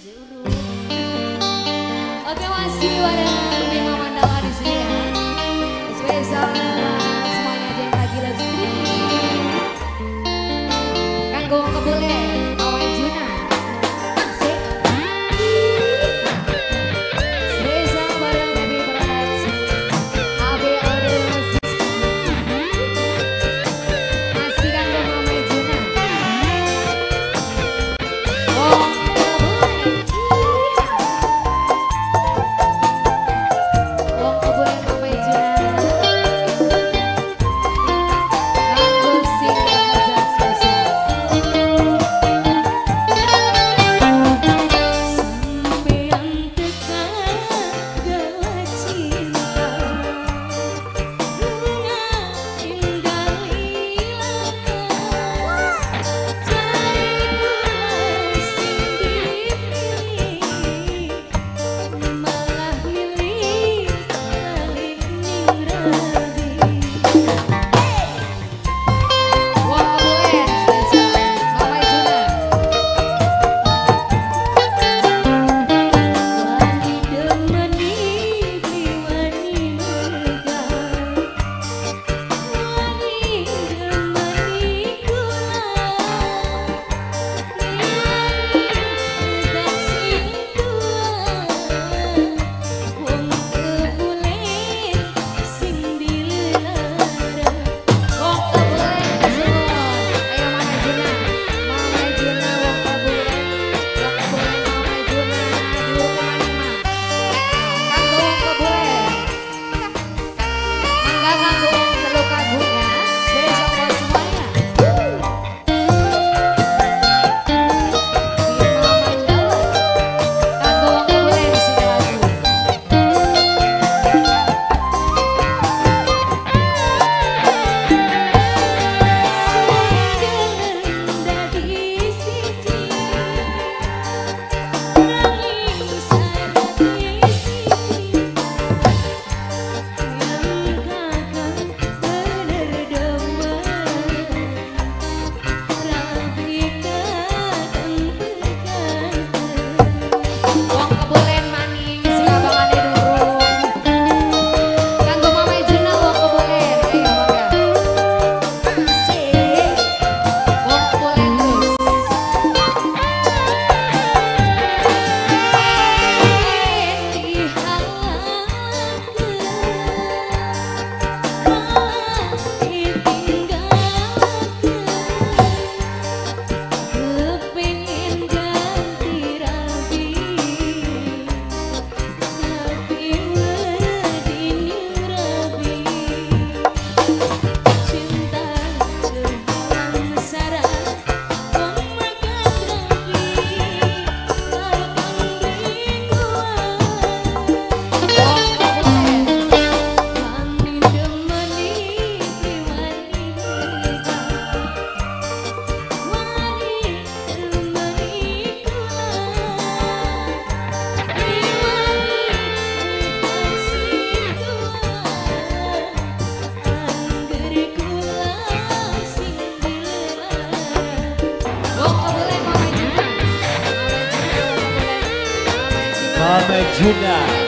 Juru. Oke masih ada Bima Mandala Ahmed Juna